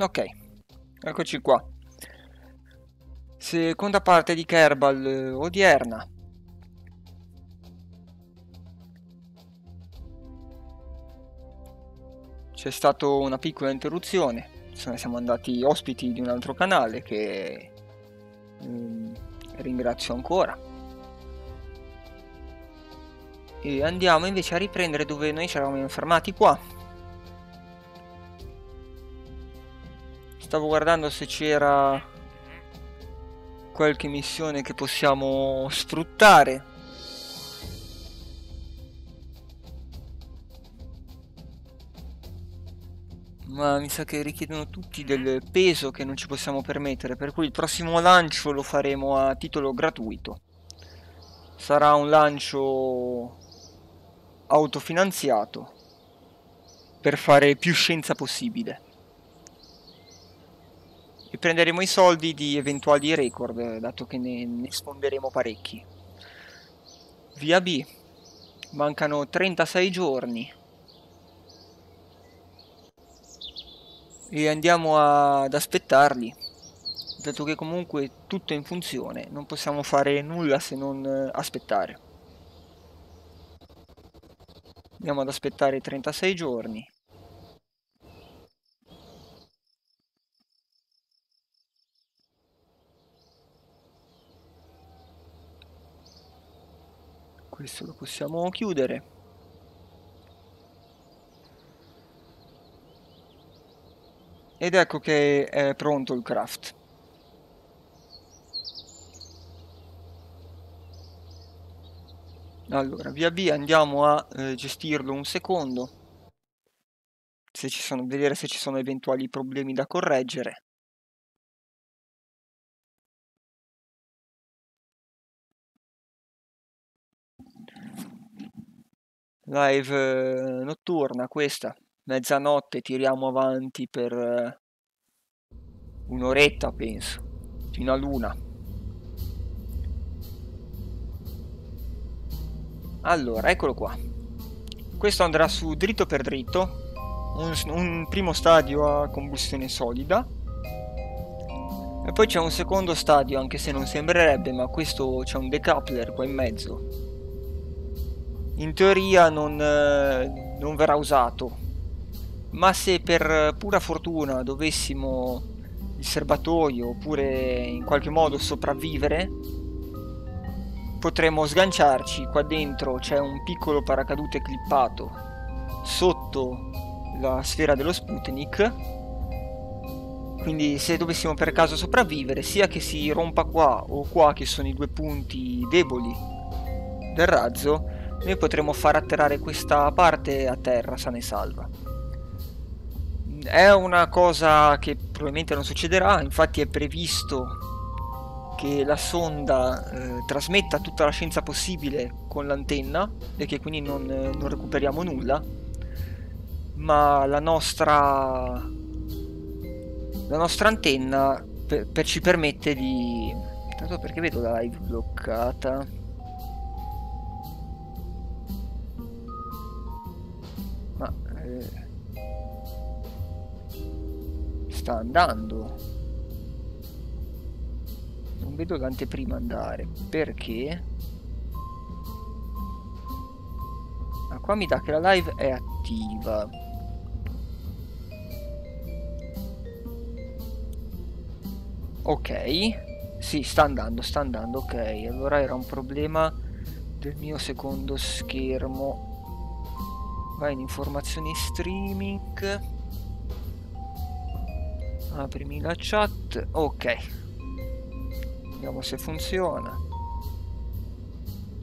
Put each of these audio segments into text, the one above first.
Ok, eccoci qua. Seconda parte di Kerbal eh, odierna. C'è stata una piccola interruzione, siamo andati ospiti di un altro canale che mm, ringrazio ancora. E andiamo invece a riprendere dove noi ci eravamo fermati qua. Stavo guardando se c'era qualche missione che possiamo sfruttare. Ma mi sa che richiedono tutti del peso che non ci possiamo permettere, per cui il prossimo lancio lo faremo a titolo gratuito. Sarà un lancio autofinanziato per fare più scienza possibile e prenderemo i soldi di eventuali record, dato che ne, ne sfonderemo parecchi. Via B. Mancano 36 giorni. E andiamo a, ad aspettarli. Dato che comunque tutto è in funzione, non possiamo fare nulla se non eh, aspettare. Andiamo ad aspettare 36 giorni. Questo lo possiamo chiudere. Ed ecco che è pronto il craft. Allora via via andiamo a eh, gestirlo un secondo. Se ci sono, vedere se ci sono eventuali problemi da correggere live eh, notturna questa. Mezzanotte tiriamo avanti per eh, un'oretta penso fino a luna. Allora eccolo qua. Questo andrà su dritto per dritto un, un primo stadio a combustione solida e poi c'è un secondo stadio anche se non sembrerebbe ma questo c'è un decoupler qua in mezzo in teoria non, eh, non verrà usato. Ma se per pura fortuna dovessimo il serbatoio oppure in qualche modo sopravvivere, potremmo sganciarci. Qua dentro c'è un piccolo paracadute clippato sotto la sfera dello Sputnik. Quindi se dovessimo per caso sopravvivere, sia che si rompa qua o qua che sono i due punti deboli del razzo, noi potremo far atterrare questa parte a terra sana e salva. È una cosa che probabilmente non succederà, infatti è previsto che la sonda eh, trasmetta tutta la scienza possibile con l'antenna e che quindi non, eh, non recuperiamo nulla, ma la nostra, la nostra antenna per, per ci permette di... Tanto perché vedo la live bloccata sta andando. Non vedo l'anteprima andare. Perché? Ma qua mi dà che la live è attiva. Ok. Sì sta andando sta andando ok. Allora era un problema del mio secondo schermo. Vai in informazioni streaming aprimi la chat ok. Vediamo se funziona.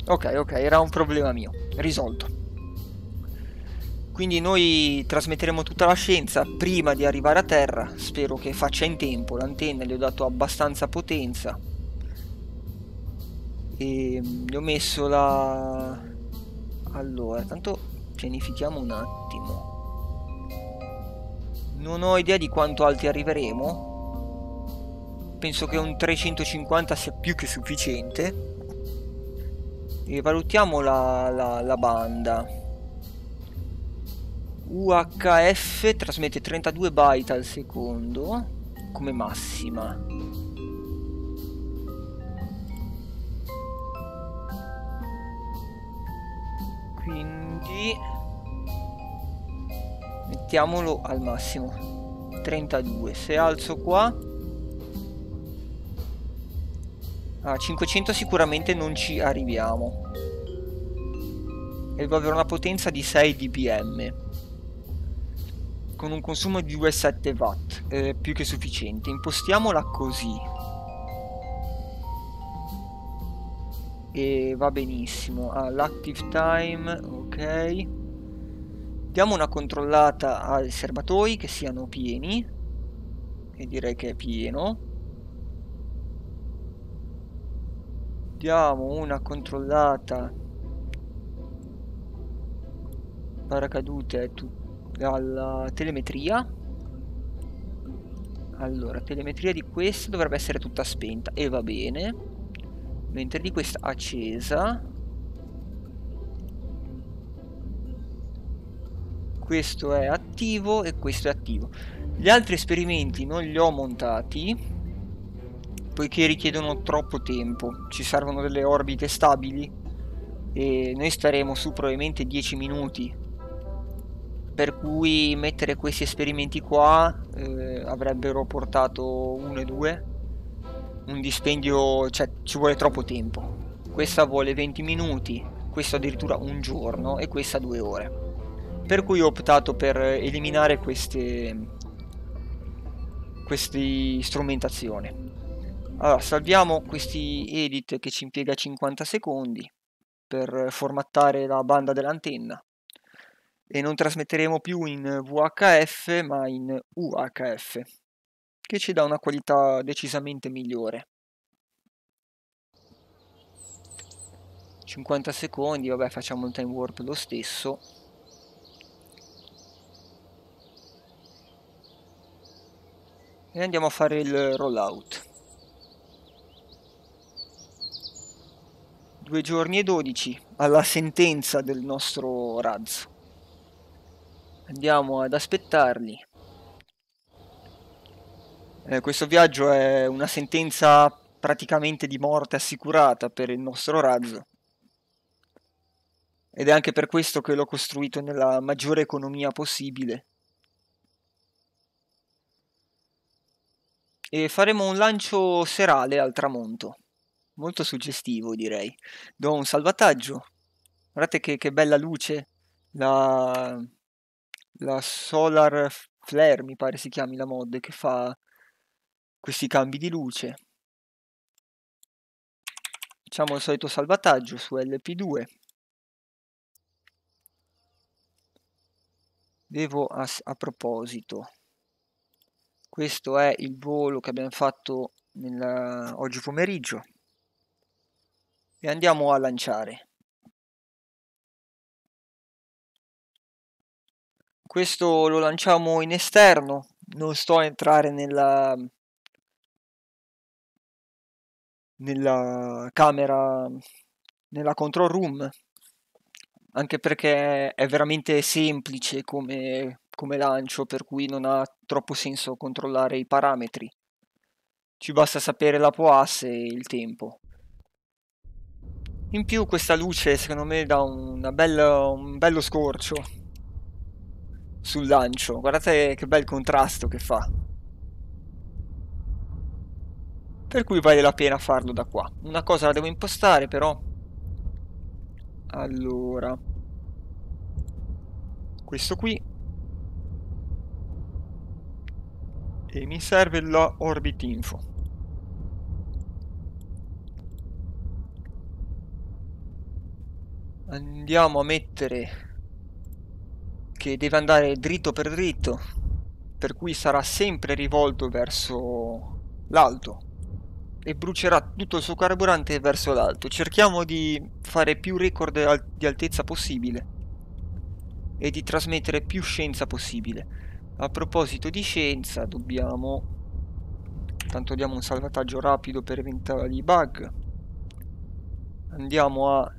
Ok ok era un problema mio risolto. Quindi noi trasmetteremo tutta la scienza prima di arrivare a terra. Spero che faccia in tempo l'antenna gli ho dato abbastanza potenza. E mm, gli ho messo la allora tanto pianifichiamo un attimo non ho idea di quanto alti arriveremo. Penso che un 350 sia più che sufficiente. E valutiamo la, la, la banda. UHF trasmette 32 byte al secondo come massima. Quindi mettiamolo al massimo. 32 se alzo qua a 500 sicuramente non ci arriviamo. E devo avere una potenza di 6 dBm con un consumo di 2,7 watt eh, più che sufficiente. Impostiamola così. E va benissimo. All'active time ok diamo una controllata ai serbatoi che siano pieni e direi che è pieno. Diamo una controllata. Paracadute alla telemetria. Allora telemetria di questa dovrebbe essere tutta spenta e va bene. Mentre di questa accesa questo è attivo e questo è attivo. Gli altri esperimenti non li ho montati poiché richiedono troppo tempo. Ci servono delle orbite stabili e noi staremo su probabilmente 10 minuti. Per cui mettere questi esperimenti qua eh, avrebbero portato 1 e 2 un dispendio cioè ci vuole troppo tempo. Questa vuole 20 minuti questo addirittura un giorno e questa due ore per cui ho optato per eliminare queste queste strumentazioni. Allora salviamo questi edit che ci impiega 50 secondi per formattare la banda dell'antenna. E non trasmetteremo più in VHF ma in UHF che ci dà una qualità decisamente migliore. 50 secondi vabbè facciamo il time warp lo stesso e andiamo a fare il rollout 2 giorni e 12 alla sentenza del nostro razzo Andiamo ad aspettarli. Eh, questo viaggio è una sentenza praticamente di morte assicurata per il nostro razzo. Ed è anche per questo che l'ho costruito nella maggiore economia possibile. E faremo un lancio serale al tramonto. Molto suggestivo, direi. Do un salvataggio. Guardate che, che bella luce. La, la Solar Flare mi pare si chiami la mod che fa questi cambi di luce facciamo il solito salvataggio su LP2 devo a, a proposito questo è il volo che abbiamo fatto nella, oggi pomeriggio. E andiamo a lanciare. Questo lo lanciamo in esterno non sto a entrare nella nella camera nella control room anche perché è veramente semplice come, come lancio per cui non ha troppo senso controllare i parametri ci basta sapere la POAS e il tempo in più questa luce secondo me dà bella, un bello scorcio sul lancio. Guardate che bel contrasto che fa. Per cui vale la pena farlo da qua. Una cosa la devo impostare però. Allora. Questo qui. E mi serve la orbit info. Andiamo a mettere che deve andare dritto per dritto, per cui sarà sempre rivolto verso l'alto e brucerà tutto il suo carburante verso l'alto. Cerchiamo di fare più record di altezza possibile e di trasmettere più scienza possibile. A proposito di scienza, dobbiamo... Tanto diamo un salvataggio rapido per eventuali bug. Andiamo a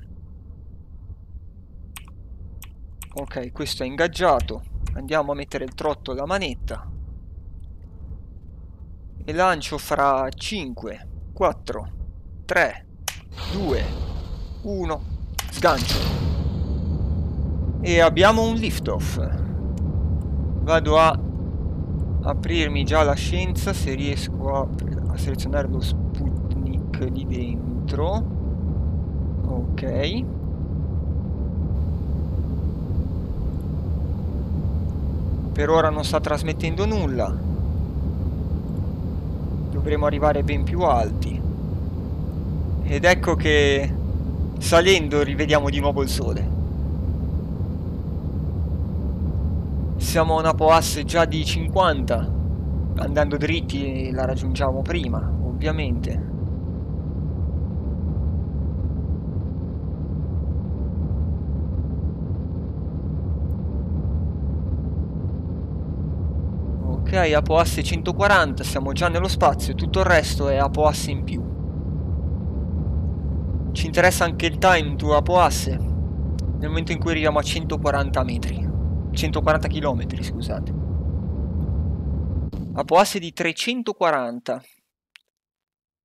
Ok, questo è ingaggiato. Andiamo a mettere il trotto alla manetta. E lancio fra 5, 4, 3, 2, 1. Sgancio. E abbiamo un lift off. Vado a aprirmi già la scienza se riesco a, a selezionare lo Sputnik lì dentro. Ok. Per ora non sta trasmettendo nulla. Dovremo arrivare ben più alti. Ed ecco che salendo rivediamo di nuovo il sole. Siamo a una poasse già di 50. Andando dritti la raggiungiamo prima, ovviamente. Ok, Apoasse 140, siamo già nello spazio, tutto il resto è Apoasse in più. Ci interessa anche il time to Apoasse, nel momento in cui arriviamo a 140 metri. 140 km, scusate. Apoasse di 340.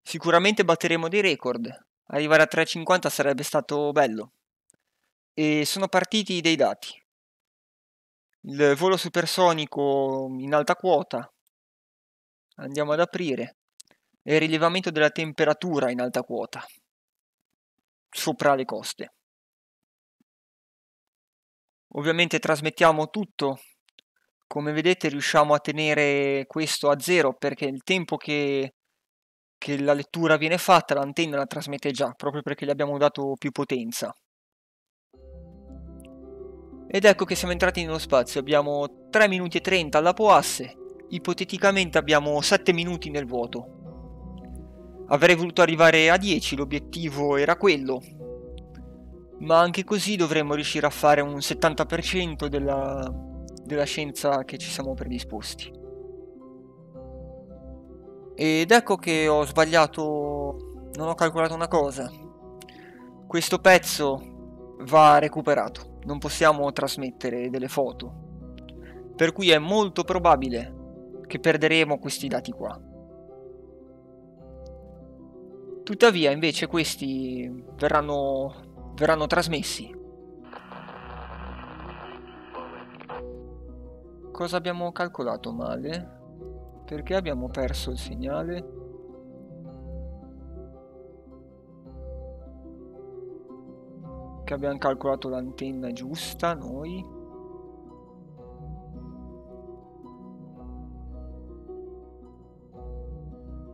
Sicuramente batteremo dei record. Arrivare a 350 sarebbe stato bello. E sono partiti dei dati il volo supersonico in alta quota, andiamo ad aprire, e il rilevamento della temperatura in alta quota, sopra le coste. Ovviamente trasmettiamo tutto, come vedete riusciamo a tenere questo a zero perché il tempo che, che la lettura viene fatta l'antenna la trasmette già, proprio perché gli abbiamo dato più potenza. Ed ecco che siamo entrati nello spazio, abbiamo 3 minuti e 30 alla Poasse, ipoteticamente abbiamo 7 minuti nel vuoto. Avrei voluto arrivare a 10, l'obiettivo era quello, ma anche così dovremmo riuscire a fare un 70% della, della scienza che ci siamo predisposti. Ed ecco che ho sbagliato, non ho calcolato una cosa. Questo pezzo va recuperato non possiamo trasmettere delle foto. Per cui è molto probabile che perderemo questi dati qua. Tuttavia invece questi verranno, verranno trasmessi. Cosa abbiamo calcolato male? Perché abbiamo perso il segnale? che abbiamo calcolato l'antenna giusta noi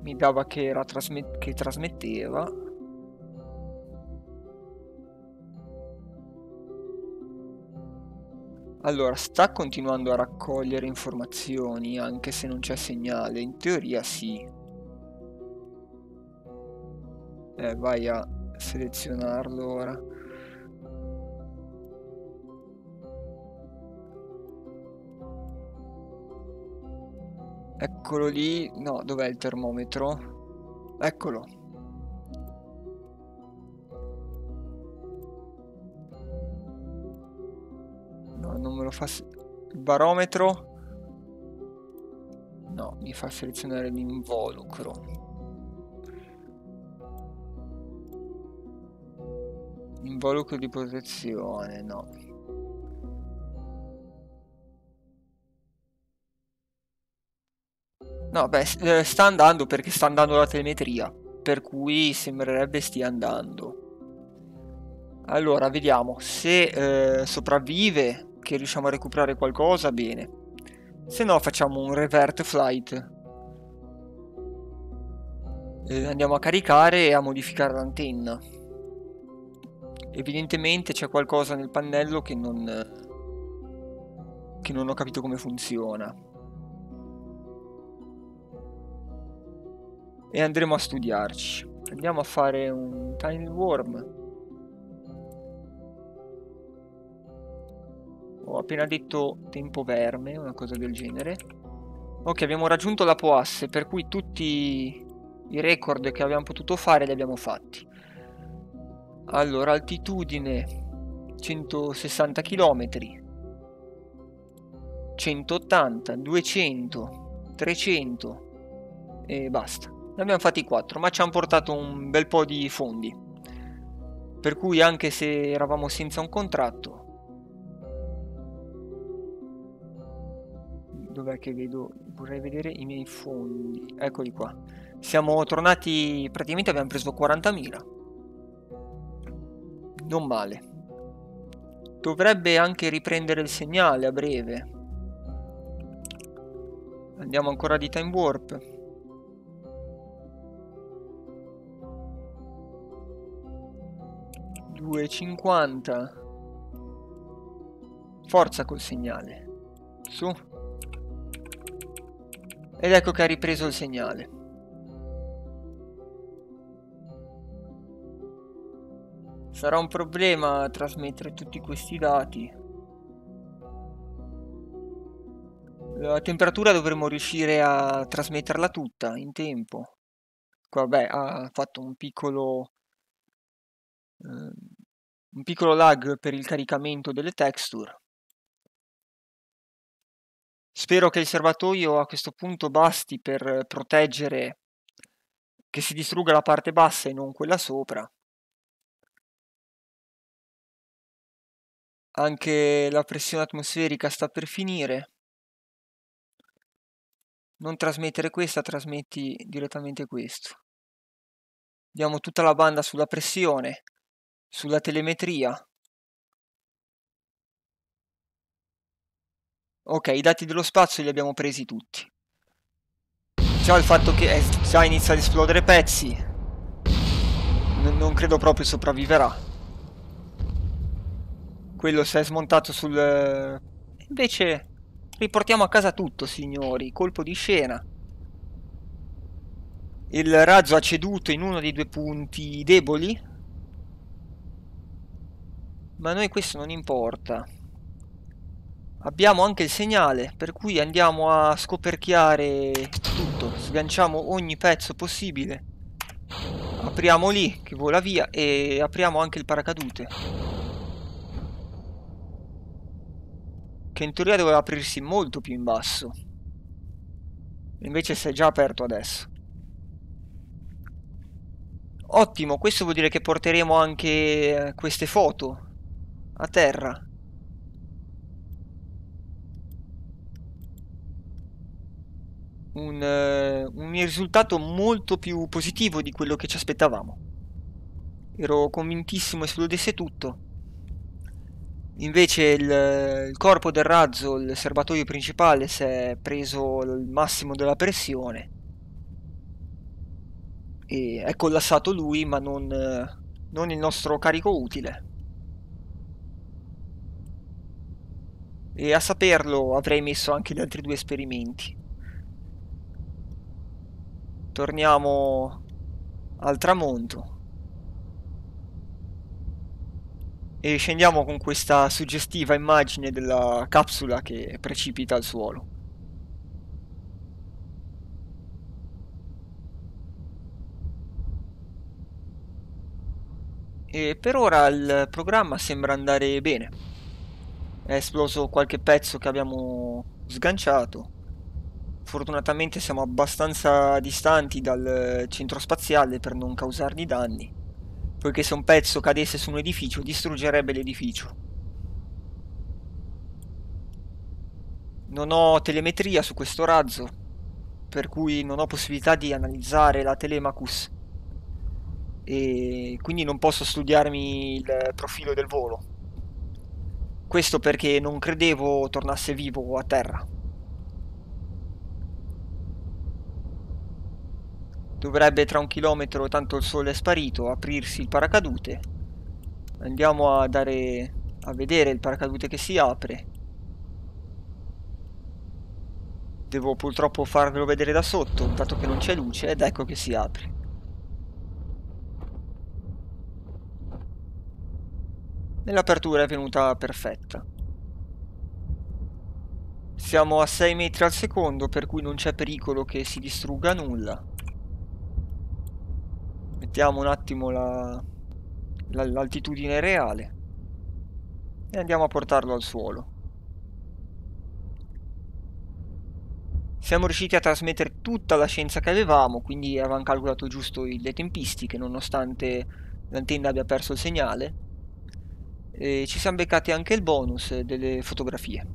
mi dava che, che trasmetteva allora sta continuando a raccogliere informazioni anche se non c'è segnale in teoria sì eh, vai a selezionarlo ora Eccolo lì. No, dov'è il termometro? Eccolo. Fa... Il barometro? No, mi fa selezionare l'involucro. Involucro di protezione, no. No, beh, eh, sta andando perché sta andando la telemetria, per cui sembrerebbe stia andando. Allora, vediamo, se eh, sopravvive, che riusciamo a recuperare qualcosa, bene. Se no facciamo un revert flight. Eh, andiamo a caricare e a modificare l'antenna. Evidentemente c'è qualcosa nel pannello che non... che non ho capito come funziona. e andremo a studiarci. Andiamo a fare un tiny worm. Ho appena detto tempo verme, una cosa del genere. Ok, abbiamo raggiunto la Poasse, per cui tutti i record che abbiamo potuto fare li abbiamo fatti. Allora, altitudine 160 km. 180, 200, 300 e basta. Ne abbiamo fatti 4, ma ci hanno portato un bel po' di fondi. Per cui anche se eravamo senza un contratto... Che vedo? Vorrei vedere i miei fondi. Eccoli qua. Siamo tornati, praticamente abbiamo preso 40.000. Non male. Dovrebbe anche riprendere il segnale a breve. Andiamo ancora di time warp. Cinquanta. Forza col segnale. Su. Ed ecco che ha ripreso il segnale. Sarà un problema trasmettere tutti questi dati. La temperatura dovremmo riuscire a trasmetterla tutta in tempo. Vabbè, ha fatto un piccolo... Eh, un piccolo lag per il caricamento delle texture. Spero che il serbatoio a questo punto basti per proteggere che si distrugga la parte bassa e non quella sopra. Anche la pressione atmosferica sta per finire. Non trasmettere questa, trasmetti direttamente questo. Diamo tutta la banda sulla pressione, sulla telemetria. Ok, i dati dello spazio li abbiamo presi tutti. Già il fatto che eh, già inizia ad esplodere pezzi, non credo proprio sopravviverà quello si è smontato sul... Invece riportiamo a casa tutto, signori, colpo di scena. Il razzo ha ceduto in uno dei due punti deboli, ma a noi questo non importa. Abbiamo anche il segnale, per cui andiamo a scoperchiare tutto, sganciamo ogni pezzo possibile. Apriamo lì, che vola via, e apriamo anche il paracadute. che in teoria doveva aprirsi molto più in basso. Invece si è già aperto adesso. Ottimo, questo vuol dire che porteremo anche eh, queste foto a terra. Un, uh, un risultato molto più positivo di quello che ci aspettavamo. Ero convintissimo esplodesse tutto. Invece il, il, corpo del razzo, il serbatoio principale, si è preso il massimo della pressione e è collassato lui, ma non, non il nostro carico utile. E a saperlo avrei messo anche gli altri due esperimenti. Torniamo al tramonto. e scendiamo con questa suggestiva immagine della capsula che precipita al suolo. E per ora il programma sembra andare bene. È esploso qualche pezzo che abbiamo sganciato. Fortunatamente siamo abbastanza distanti dal centro spaziale per non causargli danni poiché se un pezzo cadesse su un edificio distruggerebbe l'edificio. Non ho telemetria su questo razzo, per cui non ho possibilità di analizzare la Telemachus e quindi non posso studiarmi il profilo del volo. Questo perché non credevo tornasse vivo a terra. Dovrebbe tra un chilometro, tanto il sole è sparito, aprirsi il paracadute. Andiamo a dare a vedere il paracadute che si apre. Devo purtroppo farvelo vedere da sotto, dato che non c'è luce, ed ecco che si apre. Nell'apertura è venuta perfetta. Siamo a 6 metri al secondo, per cui non c'è pericolo che si distrugga nulla mettiamo un attimo l'altitudine la, reale e andiamo a portarlo al suolo Siamo riusciti a trasmettere tutta la scienza che avevamo, quindi avevamo calcolato giusto le tempistiche, nonostante l'antenna abbia perso il segnale. E ci siamo beccati anche il bonus delle fotografie.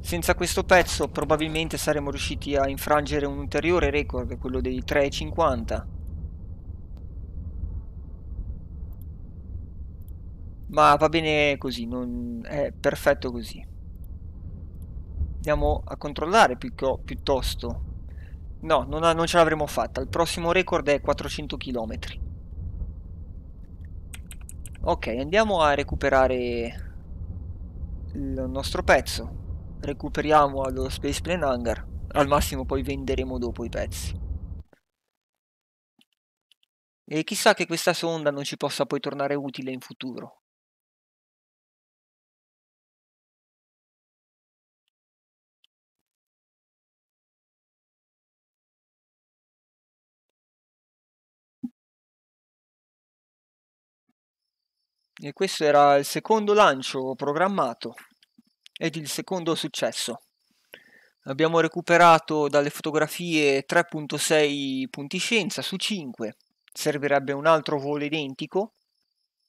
Senza questo pezzo probabilmente saremmo riusciti a infrangere un ulteriore record, quello dei 3,50. Ma va bene così, non... è perfetto così. Andiamo a controllare pi piuttosto. No, non, non ce l'avremo fatta. Il prossimo record è 400 km. Ok, andiamo a recuperare il nostro pezzo recuperiamo allo Space Plane Hangar, al massimo poi venderemo dopo i pezzi. E chissà che questa sonda non ci possa poi tornare utile in futuro. E questo era il secondo lancio programmato ed il secondo successo. Abbiamo recuperato dalle fotografie 3.6 punti scienza su 5, servirebbe un altro volo identico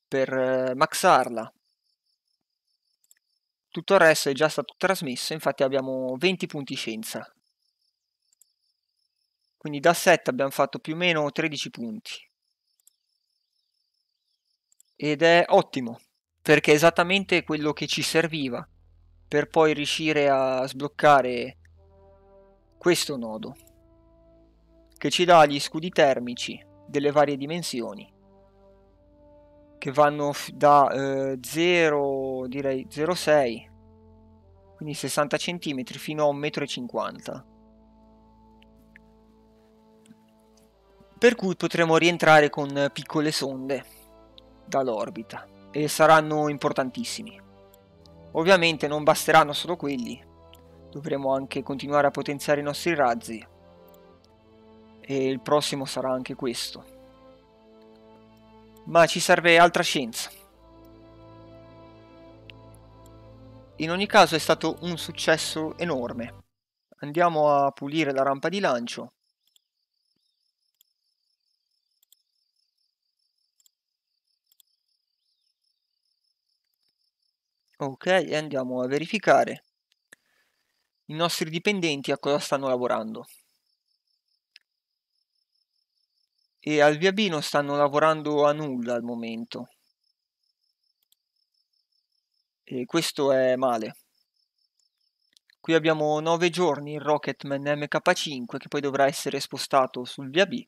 per eh, maxarla. Tutto il resto è già stato trasmesso, infatti abbiamo 20 punti scienza. Quindi da 7 abbiamo fatto più o meno 13 punti. Ed è ottimo, perché è esattamente quello che ci serviva per poi riuscire a sbloccare questo nodo che ci dà gli scudi termici delle varie dimensioni che vanno da eh, 0 direi 0,6 quindi 60 cm fino a 1,50 m per cui potremo rientrare con piccole sonde dall'orbita e saranno importantissimi Ovviamente non basteranno solo quelli, dovremo anche continuare a potenziare i nostri razzi e il prossimo sarà anche questo. Ma ci serve altra scienza. In ogni caso è stato un successo enorme. Andiamo a pulire la rampa di lancio Ok, e andiamo a verificare i nostri dipendenti a cosa stanno lavorando. E al via B non stanno lavorando a nulla al momento. E questo è male. Qui abbiamo 9 giorni il Rocketman MK5 che poi dovrà essere spostato sul via B.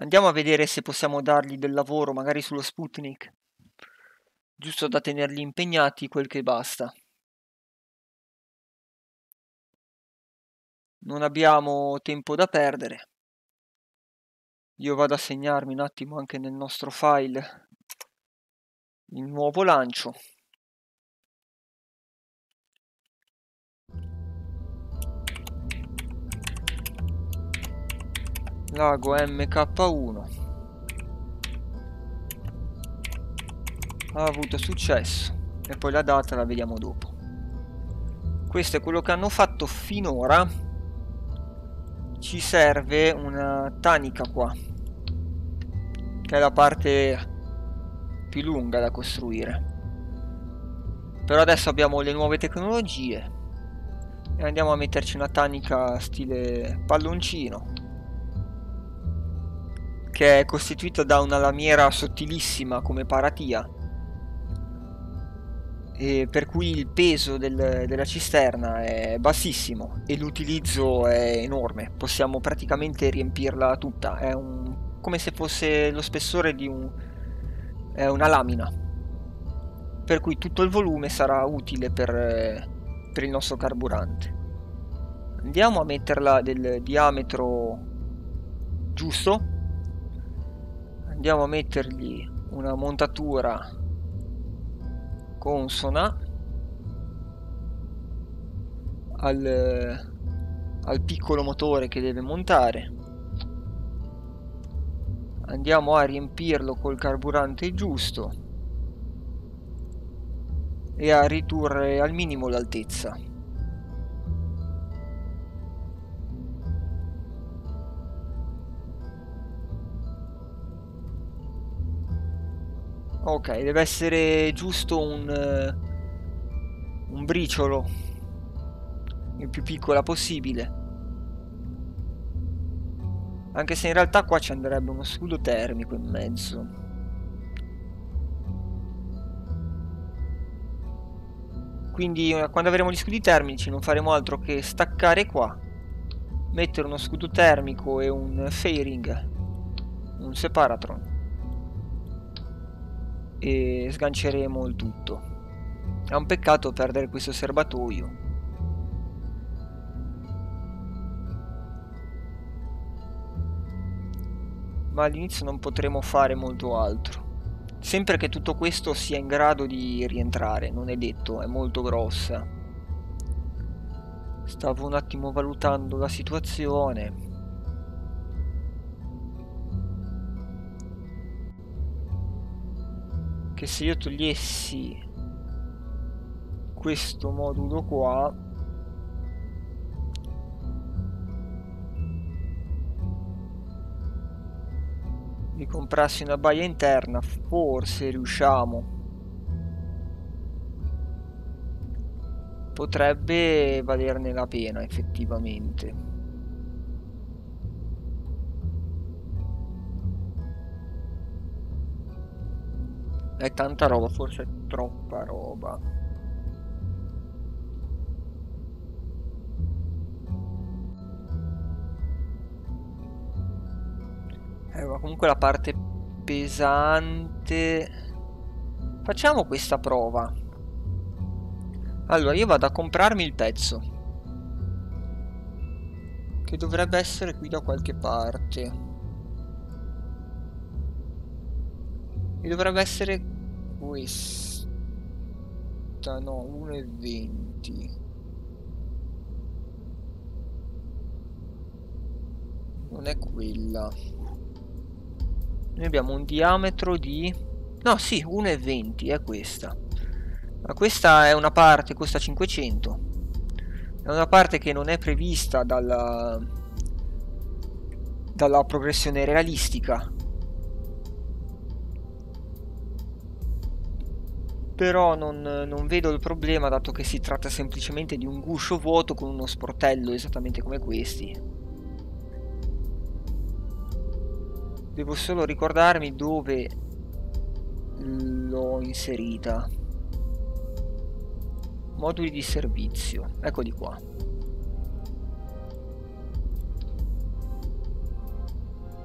Andiamo a vedere se possiamo dargli del lavoro magari sullo Sputnik giusto da tenerli impegnati quel che basta. Non abbiamo tempo da perdere. Io vado a segnarmi un attimo anche nel nostro file il nuovo lancio. Lago MK1 ha avuto successo e poi la data la vediamo dopo. Questo è quello che hanno fatto finora. Ci serve una tanica qua che è la parte più lunga da costruire. Però adesso abbiamo le nuove tecnologie e andiamo a metterci una tanica stile palloncino che è costituita da una lamiera sottilissima come paratia e per cui il peso del, della cisterna è bassissimo e l'utilizzo è enorme, possiamo praticamente riempirla tutta, è un, come se fosse lo spessore di un, una lamina, per cui tutto il volume sarà utile per, per il nostro carburante. Andiamo a metterla del diametro giusto, andiamo a mettergli una montatura consona al, al piccolo motore che deve montare. Andiamo a riempirlo col carburante giusto e a ridurre al minimo l'altezza Ok, deve essere giusto un, un briciolo, il più piccola possibile. Anche se in realtà qua ci andrebbe uno scudo termico in mezzo. Quindi eh, quando avremo gli scudi termici non faremo altro che staccare qua, mettere uno scudo termico e un fairing, un separatron e sganceremo il tutto. È un peccato perdere questo serbatoio. Ma all'inizio non potremo fare molto altro. Sempre che tutto questo sia in grado di rientrare, non è detto, è molto grossa. Stavo un attimo valutando la situazione. Che se io togliessi questo modulo qua di comprarsi una baia interna forse riusciamo. Potrebbe valerne la pena effettivamente è tanta roba forse è troppa roba Eh, ma comunque la parte pesante... Facciamo questa prova. Allora, io vado a comprarmi il pezzo. Che dovrebbe essere qui da qualche parte. E dovrebbe essere questa. No, 1,20. Non è quella. Noi abbiamo un diametro di... No, sì, 1,20 è questa. Ma questa è una parte, costa 500. È una parte che non è prevista dalla, dalla progressione realistica. Però non, non vedo il problema dato che si tratta semplicemente di un guscio vuoto con uno sportello esattamente come questi. Devo solo ricordarmi dove l'ho inserita. Moduli di servizio. Eccoli qua.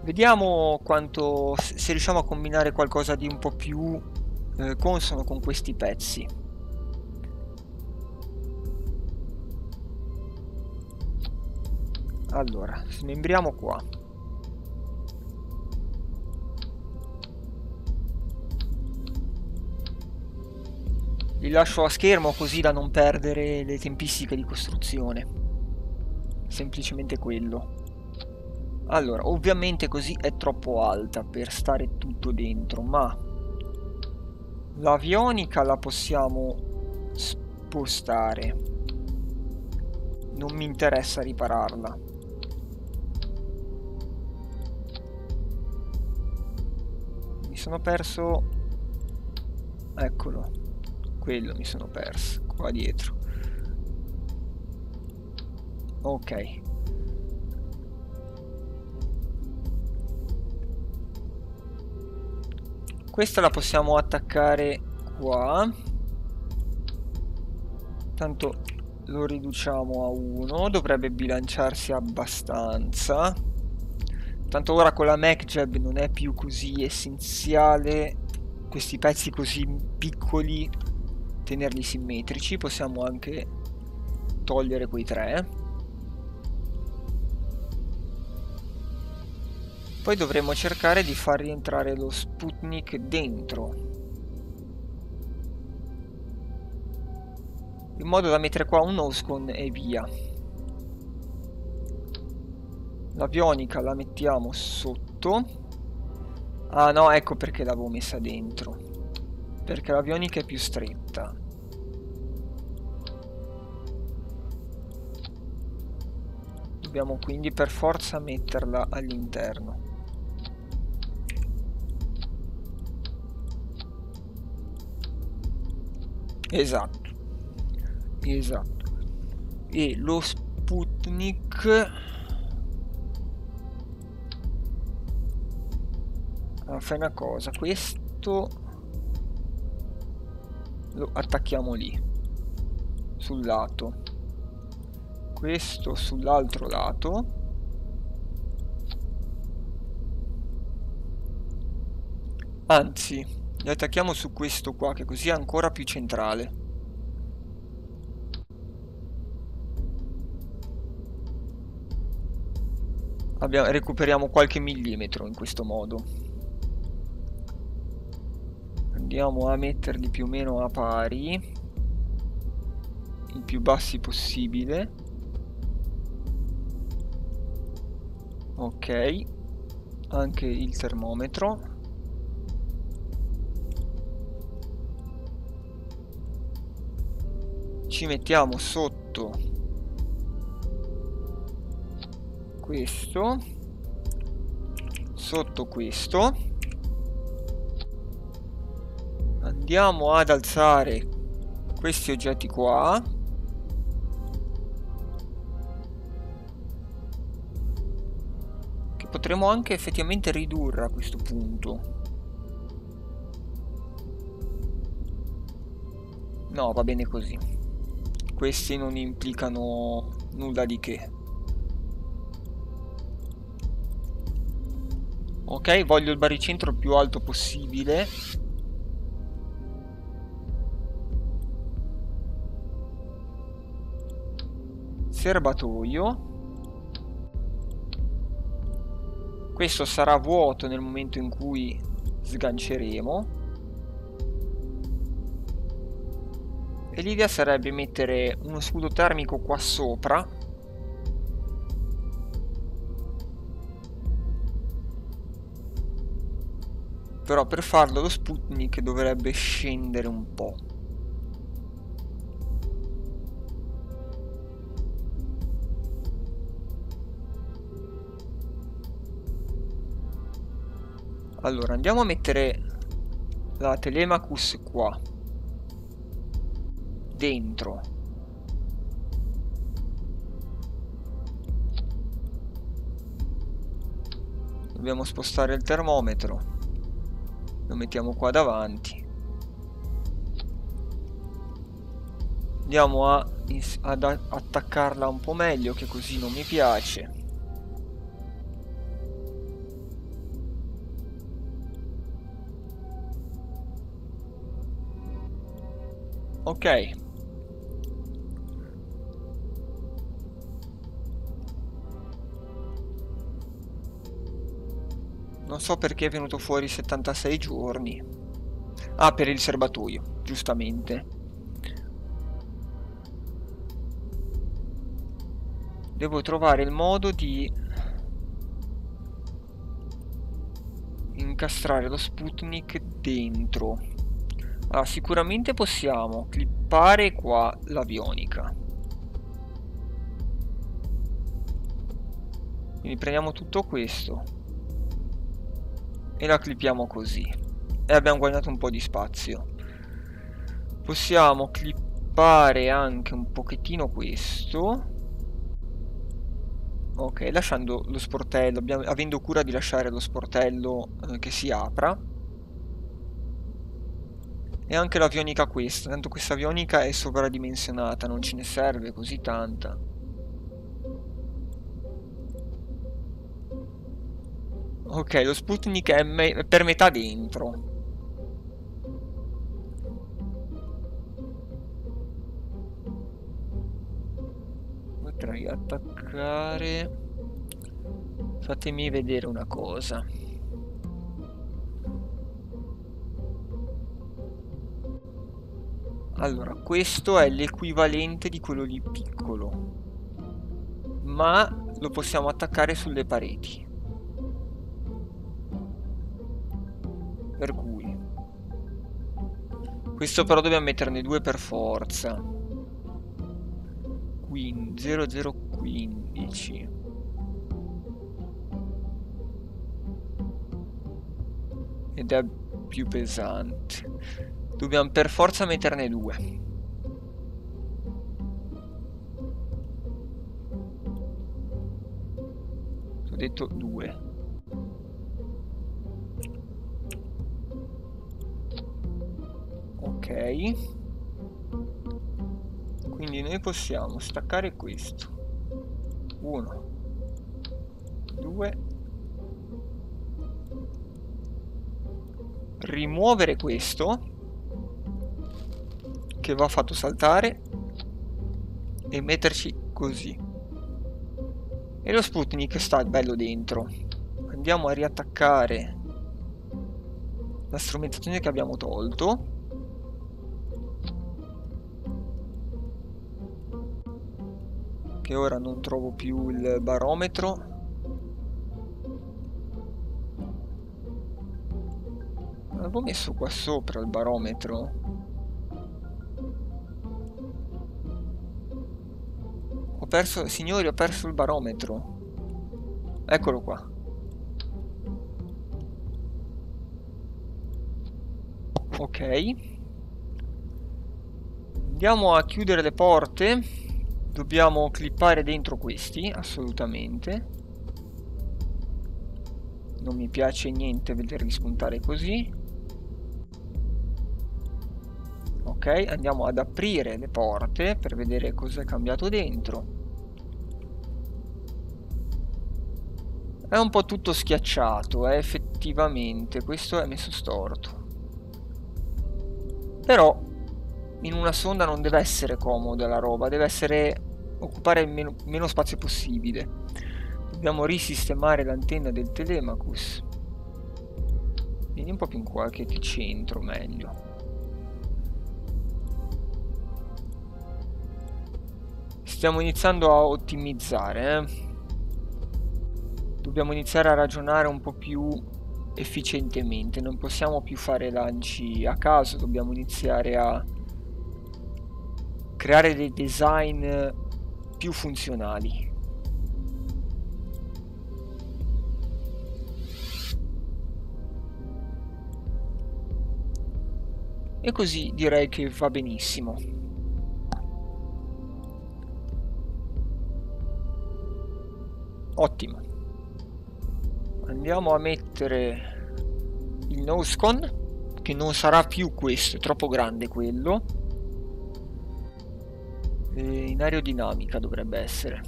Vediamo quanto se riusciamo a combinare qualcosa di un po' più eh, consono con questi pezzi. Allora, smembriamo qua. Li lascio a schermo così da non perdere le tempistiche di costruzione. Semplicemente quello. Allora, ovviamente così è troppo alta per stare tutto dentro, ma l'avionica la possiamo spostare. Non mi interessa ripararla. Mi sono perso... Eccolo quello mi sono perso qua dietro ok questa la possiamo attaccare qua. Tanto lo riduciamo a 1 dovrebbe bilanciarsi abbastanza. Tanto ora con la MacJab non è più così essenziale questi pezzi così piccoli tenerli simmetrici possiamo anche togliere quei tre poi dovremo cercare di far rientrare lo Sputnik dentro in modo da mettere qua un Oscon e via l'avionica la mettiamo sotto ah no ecco perché l'avevo messa dentro perché l'avionica è più stretta. Dobbiamo quindi per forza metterla all'interno. Esatto. Esatto. E lo Sputnik... Ah, fai una cosa, questo lo attacchiamo lì, sul lato. Questo sull'altro lato. Anzi, li attacchiamo su questo qua, che così è ancora più centrale. Abbiamo, recuperiamo qualche millimetro in questo modo. Andiamo a metterli più o meno a pari. Il più bassi possibile. Ok. Anche il termometro. Ci mettiamo sotto questo sotto questo. Andiamo ad alzare questi oggetti qua. Che potremo anche effettivamente ridurre a questo punto. No va bene così questi non implicano nulla di che Ok, voglio il baricentro più alto possibile. Serbatoio. Questo sarà vuoto nel momento in cui sganceremo. E l'idea sarebbe mettere uno scudo termico qua sopra Però per farlo lo Sputnik dovrebbe scendere un po'. Allora, andiamo a mettere la Telemachus qua. Dentro. Dobbiamo spostare il termometro. Lo mettiamo qua davanti. Andiamo a, ad attaccarla un po' meglio che così non mi piace. Ok Non so perché è venuto fuori 76 giorni. Ah, per il serbatoio, giustamente. Devo trovare il modo di incastrare lo Sputnik dentro. Allora, sicuramente possiamo clippare qua l'avionica. Quindi prendiamo tutto questo e la clippiamo così. E abbiamo guadagnato un po' di spazio. Possiamo clippare anche un pochettino questo. Ok lasciando lo sportello. Abbiamo, avendo cura di lasciare lo sportello eh, che si apra. E anche l'avionica questa. Tanto questa avionica è sovradimensionata non ce ne serve così tanta Ok, lo Sputnik è me per metà dentro. Potrei attaccare... Fatemi vedere una cosa. Allora, questo è l'equivalente di quello lì piccolo. Ma lo possiamo attaccare sulle pareti. Per cui... Questo però dobbiamo metterne due per forza. Quindi 0015. Ed è più pesante. Dobbiamo per forza metterne due. Ho detto due. Ok. Quindi noi possiamo staccare questo. 1 2 rimuovere questo che va fatto saltare e metterci così. E lo Sputnik sta bello dentro. Andiamo a riattaccare la strumentazione che abbiamo tolto ora non trovo più il barometro. L'avevo messo qua sopra il barometro. Ho perso, signori ho perso il barometro. Eccolo qua. Ok. Andiamo a chiudere le porte Dobbiamo clippare dentro questi, assolutamente. Non mi piace niente vederli spuntare così. Ok, andiamo ad aprire le porte per vedere cosa è cambiato dentro. È un po' tutto schiacciato, eh, effettivamente, questo è messo storto. Però in una sonda non deve essere comoda la roba, deve essere occupare meno, meno spazio possibile. Dobbiamo risistemare l'antenna del Telemachus. Vieni un po' più in qua che ti centro meglio. Stiamo iniziando a ottimizzare, eh? Dobbiamo iniziare a ragionare un po' più efficientemente, non possiamo più fare lanci a caso, dobbiamo iniziare a creare dei design più funzionali. E così direi che va benissimo. Ottimo. Andiamo a mettere il nosecon, che non sarà più questo, è troppo grande quello eh, in aerodinamica dovrebbe essere.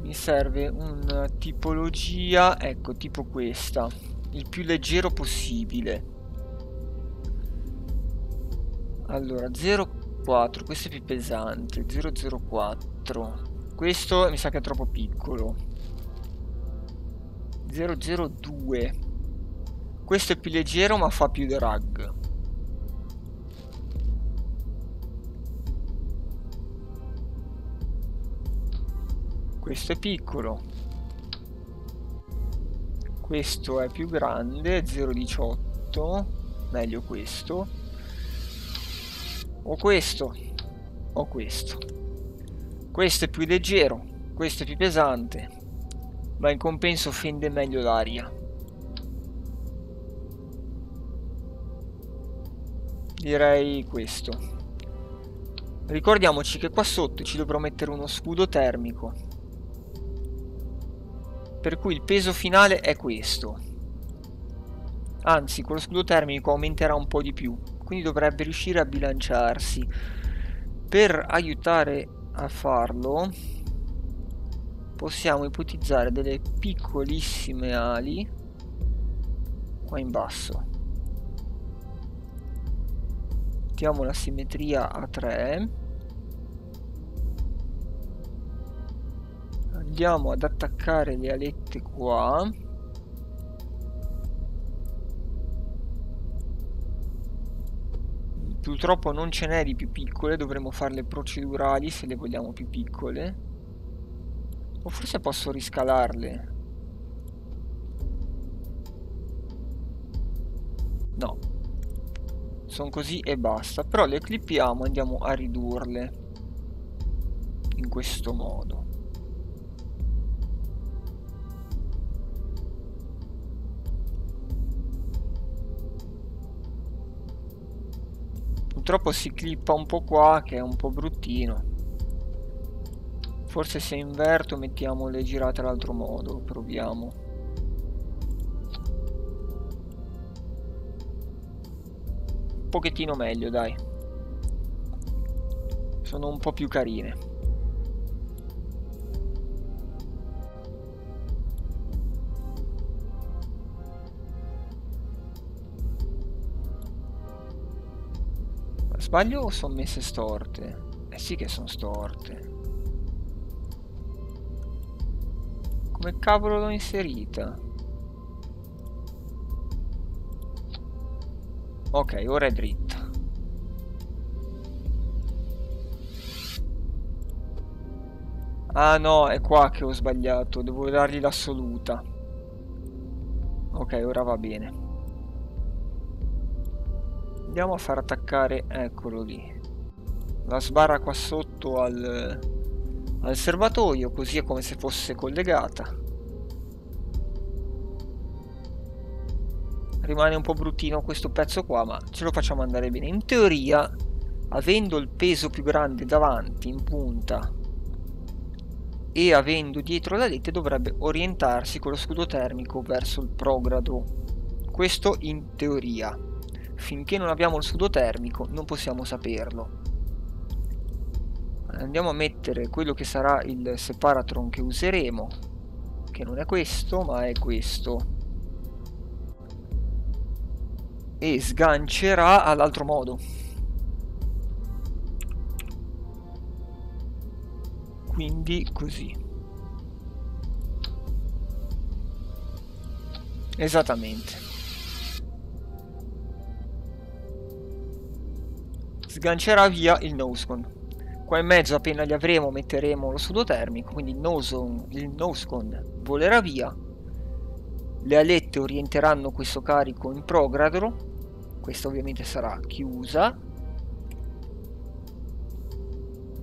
Mi serve una tipologia, ecco, tipo questa, il più leggero possibile. Allora, 0,4, questo è più pesante, 0,04. Questo mi sa che è troppo piccolo. 002. Questo è più leggero ma fa più drag. Questo è piccolo. Questo è più grande 0,18 meglio questo. O questo o questo. Questo è più leggero questo è più pesante ma in compenso fende meglio l'aria. Direi questo. Ricordiamoci che qua sotto ci dovrò mettere uno scudo termico per cui il peso finale è questo. Anzi, con lo scudo termico aumenterà un po' di più, quindi dovrebbe riuscire a bilanciarsi. Per aiutare a farlo, possiamo ipotizzare delle piccolissime ali qua in basso. Mettiamo la simmetria a 3 andiamo ad attaccare le alette qua. Purtroppo non ce n'è di più piccole dovremo farle procedurali se le vogliamo più piccole. O forse posso riscalarle? No. Sono così e basta. Però le clippiamo andiamo a ridurle. In questo modo Purtroppo si clippa un po' qua che è un po' bruttino. Forse se inverto mettiamo le girate all'altro modo, proviamo. Un pochettino meglio, dai. Sono un po' più carine. Sbaglio o sono messe storte? Eh sì che sono storte. Come cavolo l'ho inserita? Ok, ora è dritta. Ah no, è qua che ho sbagliato. Devo dargli l'assoluta. Ok, ora va bene. Andiamo a far attaccare, eccolo lì, la sbarra qua sotto al, al serbatoio, così è come se fosse collegata. Rimane un po' bruttino questo pezzo qua, ma ce lo facciamo andare bene. In teoria, avendo il peso più grande davanti, in punta, e avendo dietro la lente, dovrebbe orientarsi con lo scudo termico verso il progrado. Questo in teoria finché non abbiamo il sudo termico non possiamo saperlo. Andiamo a mettere quello che sarà il separatron che useremo che non è questo ma è questo. E sgancerà all'altro modo. Quindi così. Esattamente sgancerà via il nosecon. Qua in mezzo appena li avremo metteremo lo sudo termico, quindi il, noson, il nosecon volerà via. Le alette orienteranno questo carico in progradro, questa ovviamente sarà chiusa.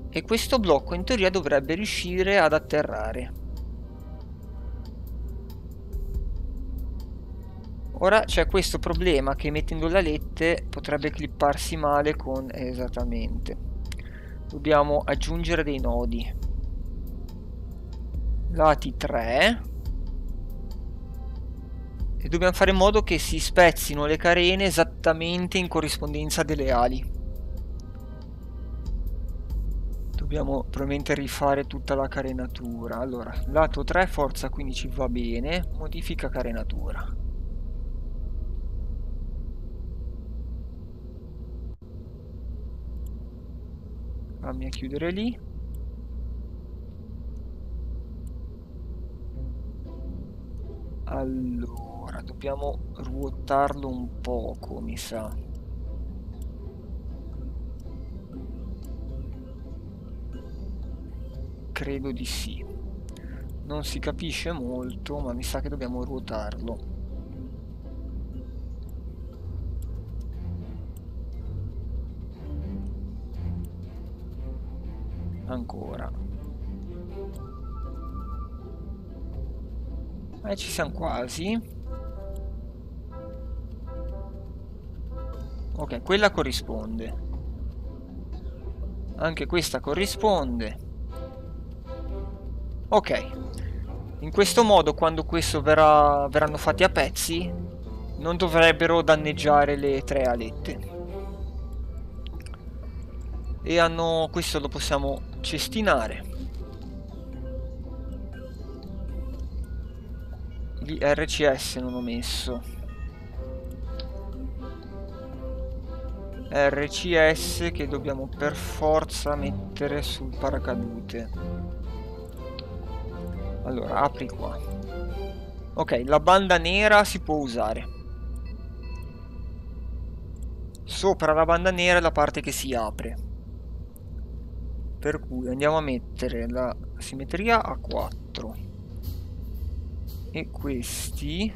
E questo blocco in teoria dovrebbe riuscire ad atterrare. Ora c'è questo problema che mettendo le alette potrebbe clipparsi male con... esattamente. Dobbiamo aggiungere dei nodi. Lati 3. E dobbiamo fare in modo che si spezzino le carene esattamente in corrispondenza delle ali. Dobbiamo probabilmente rifare tutta la carenatura. Allora, lato 3 forza 15 va bene. Modifica carenatura. Fammi a chiudere lì. Allora, dobbiamo ruotarlo un poco, mi sa. Credo di sì. Non si capisce molto, ma mi sa che dobbiamo ruotarlo. Ancora. Eh, ci siamo quasi. Ok quella corrisponde. Anche questa corrisponde. Ok. In questo modo quando questo verrà, verranno fatti a pezzi non dovrebbero danneggiare le tre alette. E hanno questo lo possiamo cestinare. Gli RCS non ho messo. RCS che dobbiamo per forza mettere sul paracadute. Allora apri qua. Ok la banda nera si può usare. Sopra la banda nera è la parte che si apre per cui andiamo a mettere la simmetria a 4 e questi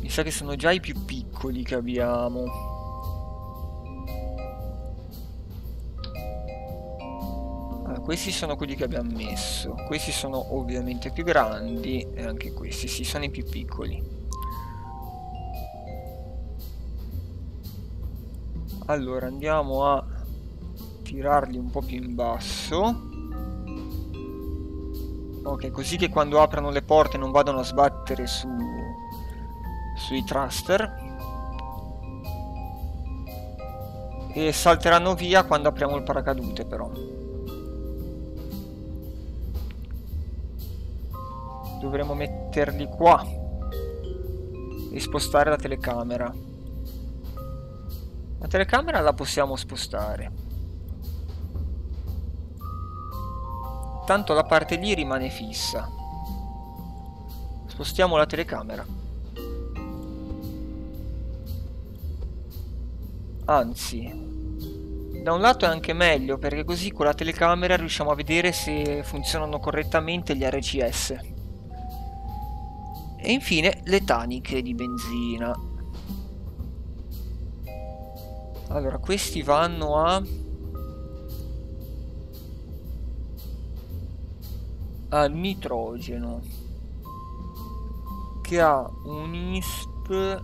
mi sa che sono già i più piccoli che abbiamo. Questi sono quelli che abbiamo messo. Questi sono ovviamente più grandi e anche questi sì sono i più piccoli. Allora andiamo a tirarli un po' più in basso. Ok, così che quando aprono le porte non vadano a sbattere su, sui thruster. E salteranno via quando apriamo il paracadute però. Dovremmo metterli qua. E spostare la telecamera. La telecamera la possiamo spostare. Tanto la parte lì rimane fissa. Spostiamo la telecamera. Anzi, da un lato è anche meglio perché così con la telecamera riusciamo a vedere se funzionano correttamente gli RCS. E infine le taniche di benzina. Allora, questi vanno a al nitrogeno che ha un ISP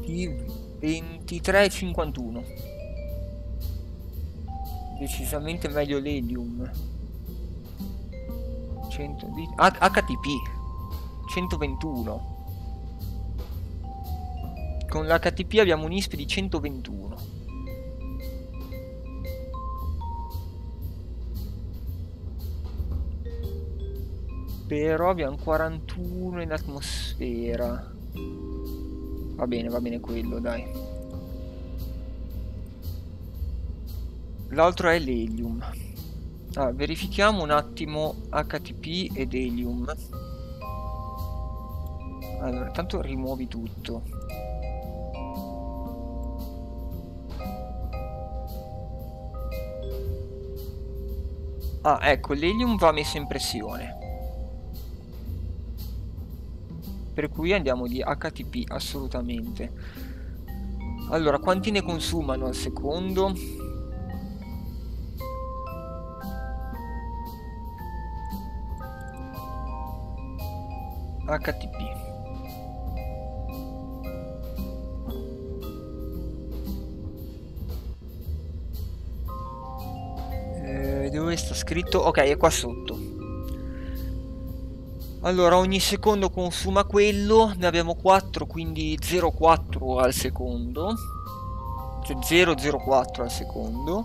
di 23,51 decisamente meglio l'helium 100 di... HTP 121 con l'HTP abbiamo un ISP di 121 Però abbiamo 41 in atmosfera. Va bene, va bene quello, dai. L'altro è l'helium. Ah, verifichiamo un attimo HTP ed helium. Allora, tanto rimuovi tutto. Ah, ecco, l'helium va messo in pressione. Per cui andiamo di HTP assolutamente. Allora quanti ne consumano al secondo? HTP eh, dove sta scritto? Ok è qua sotto allora, ogni secondo consuma quello, ne abbiamo 4, quindi 0,4 al secondo. Cioè 0,04 al secondo.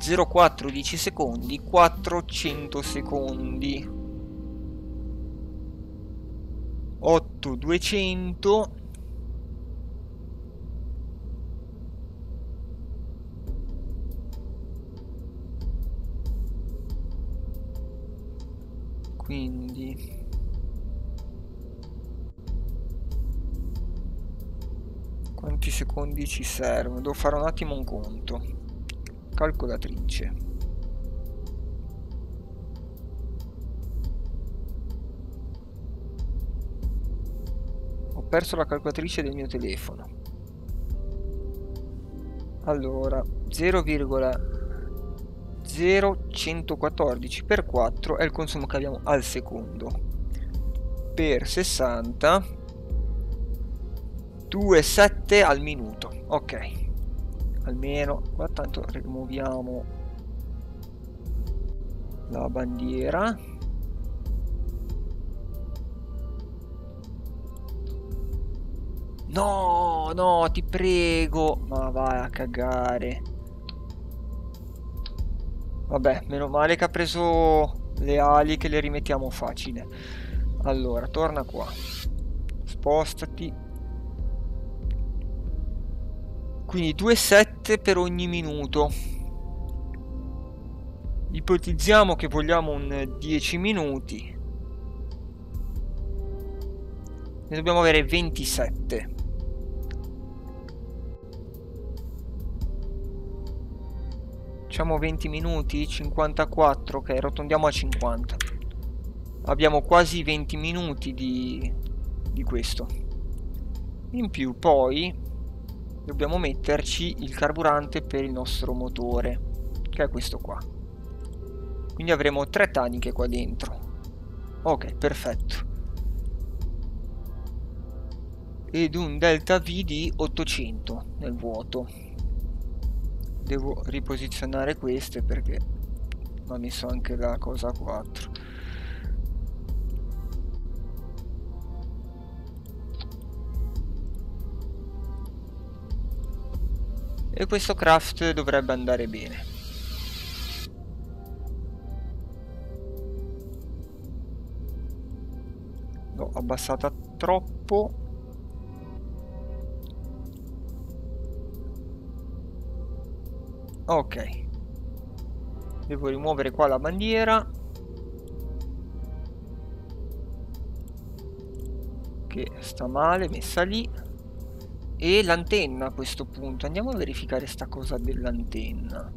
0,4 10 secondi, 400 secondi. 8 200 secondi ci servono devo fare un attimo un conto. Calcolatrice. Ho perso la calcolatrice del mio telefono. Allora 0,0 0,114 per 4 è il consumo che abbiamo al secondo. Per 60 2,7 al minuto ok almeno qua tanto rimuoviamo la bandiera no no ti prego ma vai a cagare Vabbè, meno male che ha preso le ali che le rimettiamo facile. Allora, torna qua. Spostati. Quindi 2,7 per ogni minuto. Ipotizziamo che vogliamo un 10 minuti. Ne dobbiamo avere 27. Facciamo 20 minuti, 54, ok, rotondiamo a 50. Abbiamo quasi 20 minuti di, di questo. In più poi dobbiamo metterci il carburante per il nostro motore, che è questo qua. Quindi avremo tre taniche qua dentro. Ok, perfetto. ed un delta V di 800 nel vuoto devo riposizionare queste perché ha messo anche la cosa 4 e questo craft dovrebbe andare bene. L'ho abbassata troppo. Ok. Devo rimuovere qua la bandiera. Che sta male messa lì e l'antenna a questo punto. Andiamo a verificare sta cosa dell'antenna.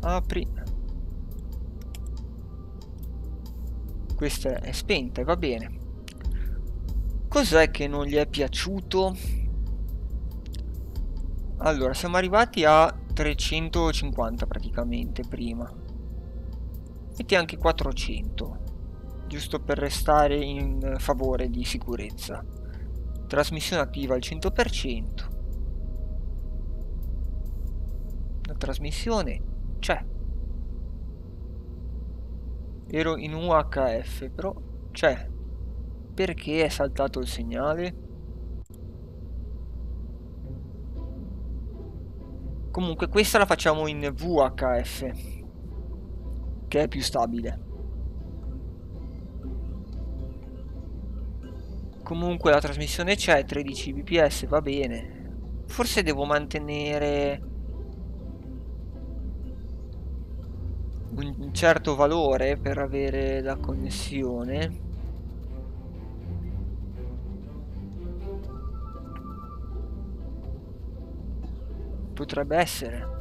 Apri. Questa è spenta e va bene. Cos'è che non gli è piaciuto? Allora, siamo arrivati a 350 praticamente prima. Metti anche 400, giusto per restare in favore di sicurezza. Trasmissione attiva al 100%. La trasmissione c'è. Ero in UHF, però c'è. Perché è saltato il segnale? Comunque questa la facciamo in VHF, che è più stabile. Comunque la trasmissione c'è, 13 bps, va bene. Forse devo mantenere un certo valore per avere la connessione. Potrebbe essere.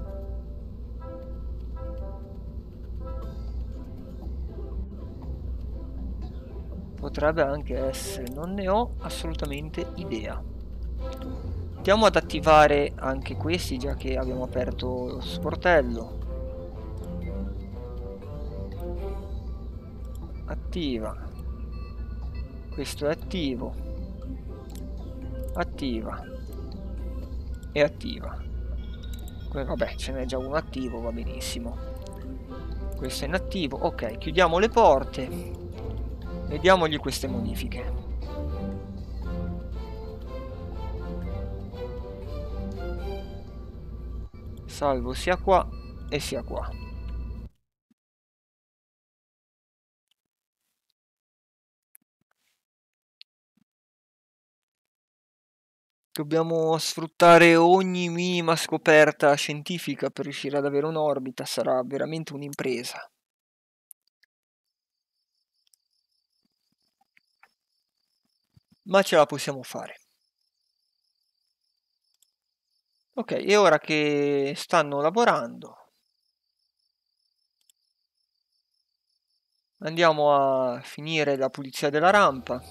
Potrebbe anche essere, non ne ho assolutamente idea. Andiamo ad attivare anche questi, già che abbiamo aperto lo sportello. Attiva. Questo è attivo. Attiva. E attiva. Vabbè, ce n'è già uno attivo, va benissimo. Questo è inattivo. Ok, chiudiamo le porte e diamogli queste modifiche. Salvo sia qua e sia qua. Dobbiamo sfruttare ogni minima scoperta scientifica per riuscire ad avere un'orbita, sarà veramente un'impresa. Ma ce la possiamo fare. Ok, e ora che stanno lavorando, andiamo a finire la pulizia della rampa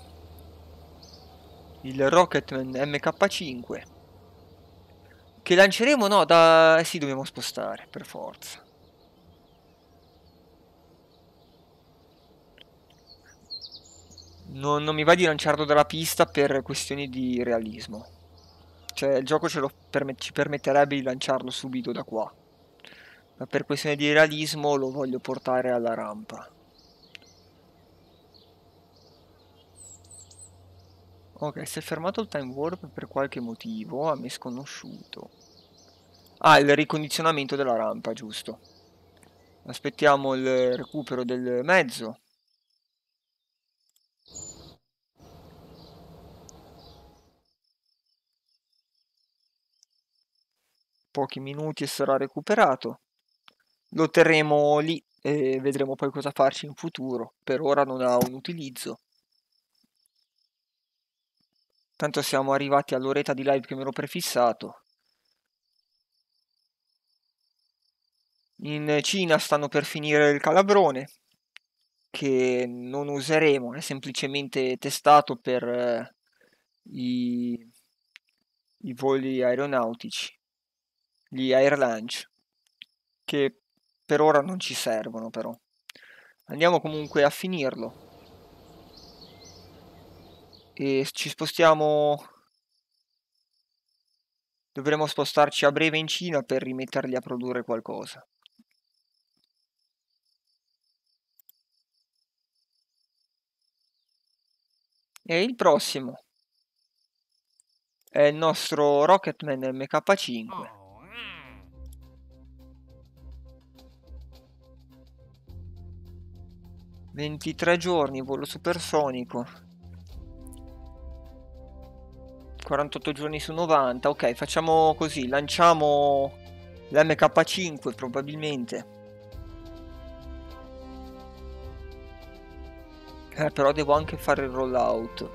il Rocketman MK5 che lanceremo no da... Eh sì dobbiamo spostare per forza non, non mi va di lanciarlo dalla pista per questioni di realismo cioè il gioco permet ci permetterebbe di lanciarlo subito da qua ma per questione di realismo lo voglio portare alla rampa Ok, si è fermato il time warp per qualche motivo, a me sconosciuto. Ah, il ricondizionamento della rampa, giusto. Aspettiamo il recupero del mezzo. Pochi minuti e sarà recuperato. Lo terremo lì e vedremo poi cosa farci in futuro. Per ora non ha un utilizzo. Tanto siamo arrivati all'oretta di live che mi ero prefissato. In Cina stanno per finire il calabrone, che non useremo, è semplicemente testato per eh, i, i voli aeronautici, gli air lunch, che per ora non ci servono però. Andiamo comunque a finirlo. e ci spostiamo dovremo spostarci a breve in Cina per rimetterli a produrre qualcosa e il prossimo è il nostro Rocketman MK5 23 giorni, volo supersonico 48 giorni su 90. Ok, facciamo così. Lanciamo l'MK5 probabilmente. Eh, però devo anche fare il rollout.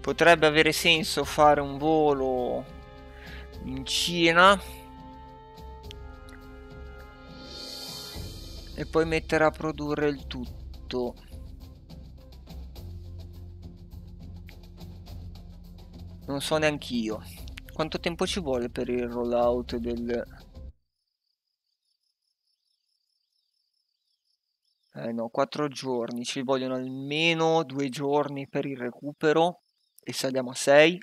Potrebbe avere senso fare un volo in Cina. E poi mettere a produrre il tutto. Non so neanch'io. Quanto tempo ci vuole per il rollout del... Eh no, 4 giorni. Ci vogliono almeno 2 giorni per il recupero. E saliamo a 6.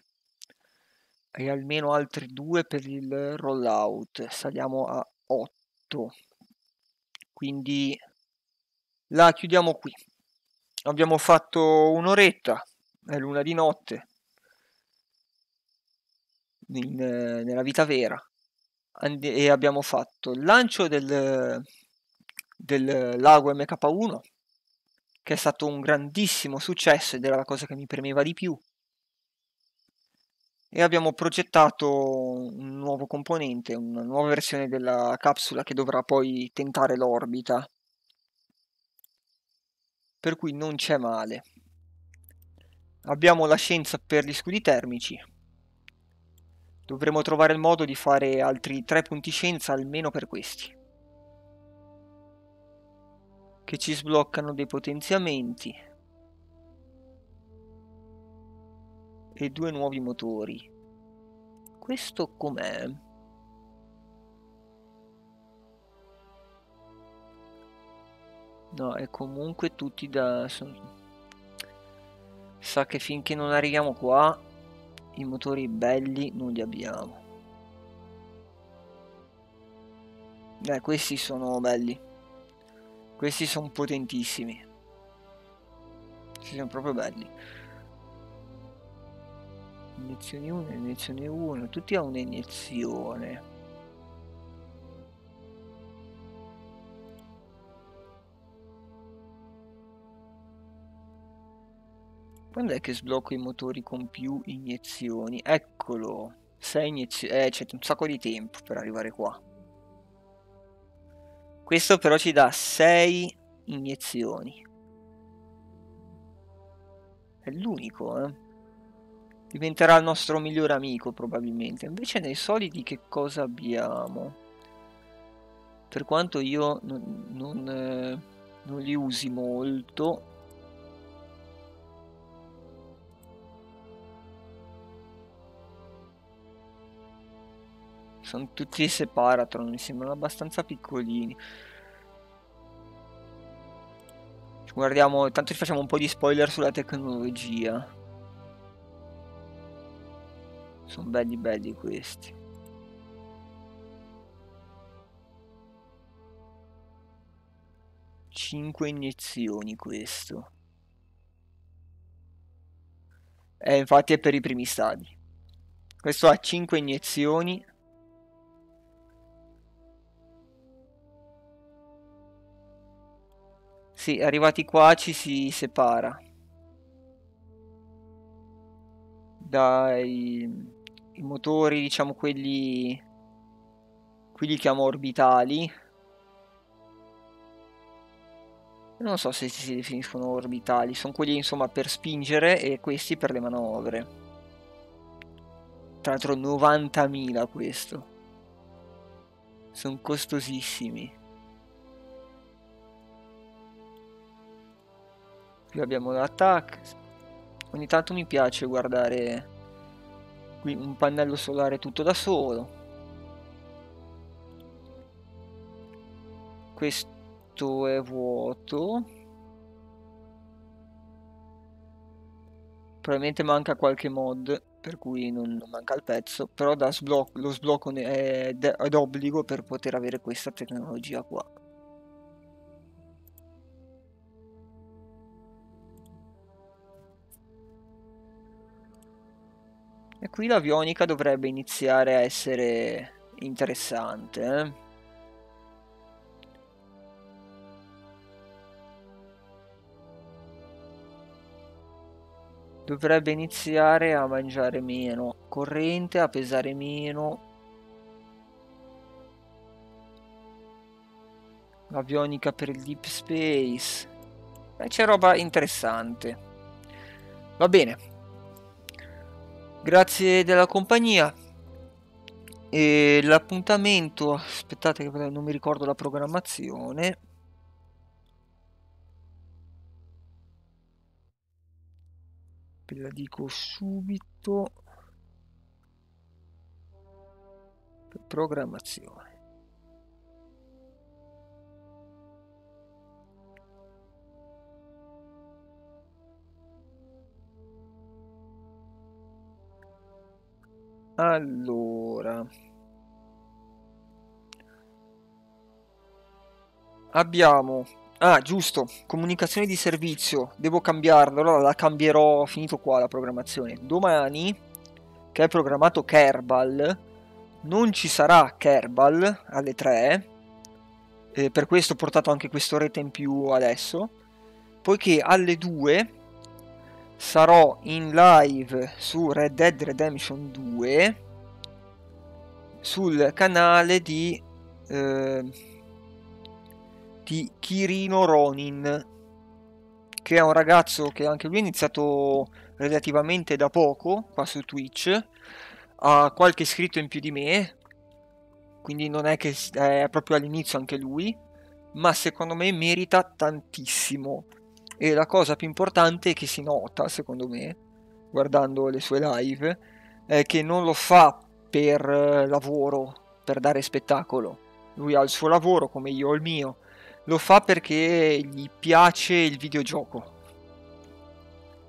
E almeno altri 2 per il rollout. Saliamo a 8. Quindi la chiudiamo qui. Abbiamo fatto un'oretta. È luna di notte in, nella vita vera And e abbiamo fatto il lancio del, del lago MK1 che è stato un grandissimo successo ed era la cosa che mi premeva di più e abbiamo progettato un nuovo componente, una nuova versione della capsula che dovrà poi tentare l'orbita per cui non c'è male abbiamo la scienza per gli scudi termici Dovremo trovare il modo di fare altri tre punti scienza almeno per questi. Che ci sbloccano dei potenziamenti. E due nuovi motori. Questo com'è? No, è comunque tutti da... Sa che finché non arriviamo qua i motori belli non li abbiamo eh questi sono belli questi sono potentissimi questi sono proprio belli iniezioni 1 iniezione 1 tutti a un'iniezione Quando è che sblocco i motori con più iniezioni? Eccolo. 6 iniezioni. Eh, c'è un sacco di tempo per arrivare qua. Questo però ci dà 6 iniezioni. È l'unico, eh. Diventerà il nostro migliore amico probabilmente. Invece nei solidi che cosa abbiamo? Per quanto io non, non, eh, non li usi molto, Sono tutti separatron, mi sembrano abbastanza piccolini. Guardiamo, tanto ci facciamo un po' di spoiler sulla tecnologia. Sono belli belli questi. Cinque iniezioni questo. Eh, infatti è per i primi stadi. Questo ha 5 iniezioni Sì, arrivati qua ci si separa. Dai i motori, diciamo quelli quelli chiamo orbitali. Non so se si definiscono orbitali, sono quelli insomma per spingere e questi per le manovre. Tra l'altro 90.000 questo. Sono costosissimi. Qui abbiamo l'attack. Ogni tanto mi piace guardare qui un pannello solare tutto da solo. Questo è vuoto. Probabilmente manca qualche mod per cui non, manca il pezzo però sblocco, lo sblocco è, è d'obbligo per poter avere questa tecnologia qua. E qui l'avionica dovrebbe iniziare a essere interessante, eh? Dovrebbe iniziare a mangiare meno corrente, a pesare meno. L'avionica per il deep space. Beh, c'è roba interessante. Va bene, Grazie della compagnia. E l'appuntamento, aspettate che non mi ricordo la programmazione. Ve la dico subito. Programmazione. Allora. Abbiamo... Ah, giusto, comunicazione di servizio. Devo cambiarlo, allora la cambierò, finito qua la programmazione. Domani, che è programmato Kerbal, non ci sarà Kerbal alle 3. Eh, per questo ho portato anche questo rete in più adesso. Poiché alle 2 sarò in live su Red Dead Redemption 2 sul canale di, eh, di Kirino Ronin che è un ragazzo che anche lui ha iniziato relativamente da poco qua su Twitch. Ha qualche iscritto in più di me quindi non è che è proprio all'inizio anche lui ma secondo me merita tantissimo e la cosa più importante che si nota, secondo me, guardando le sue live, è che non lo fa per eh, lavoro, per dare spettacolo. Lui ha il suo lavoro come io ho il mio. Lo fa perché gli piace il videogioco.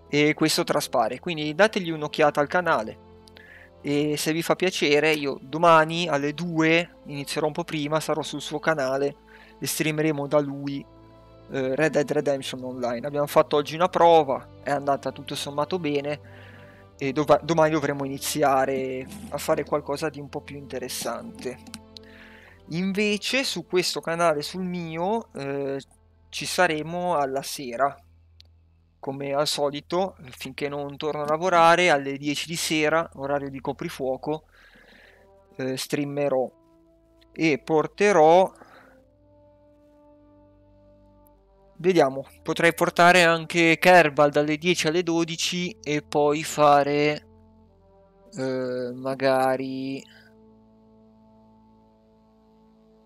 E questo traspare. Quindi dategli un'occhiata al canale. E se vi fa piacere, io domani alle 2 inizierò un po' prima, sarò sul suo canale e streameremo da lui eh, Red Dead Redemption Online. Abbiamo fatto oggi una prova, è andata tutto sommato bene e dov- domani dovremo iniziare a fare qualcosa di un po' più interessante. Invece su questo canale, sul mio, eh, ci saremo alla sera, come al solito, finché non torno a lavorare, alle 10 di sera, orario di coprifuoco, eh, streamerò e porterò Vediamo, potrei portare anche Kerbal dalle 10 alle 12 e poi fare eh, magari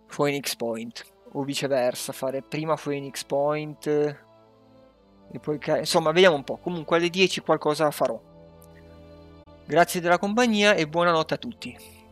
Phoenix Point o viceversa, fare prima Phoenix Point e poi insomma, vediamo un po'. Comunque alle 10 qualcosa farò. Grazie della compagnia e buonanotte a tutti.